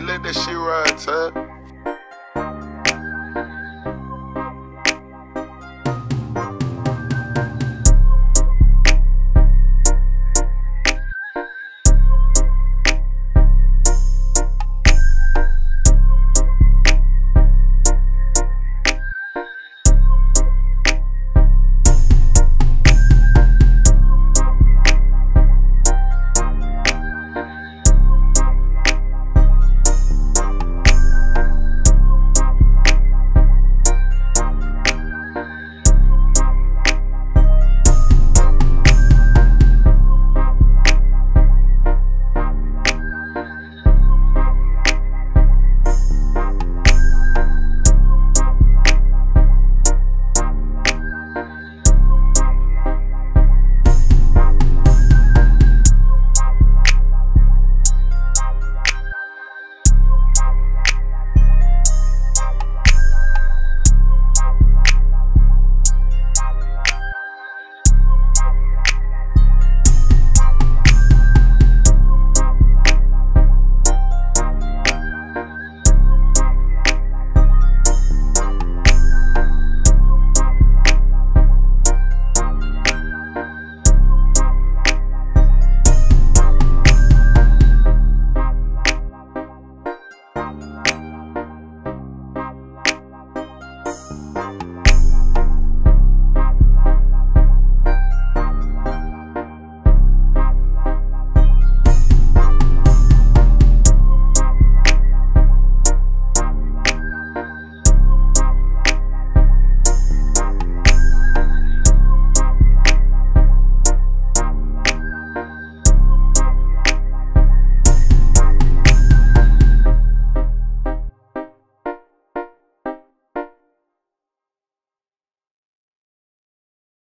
Let that shit ride, time. Bye.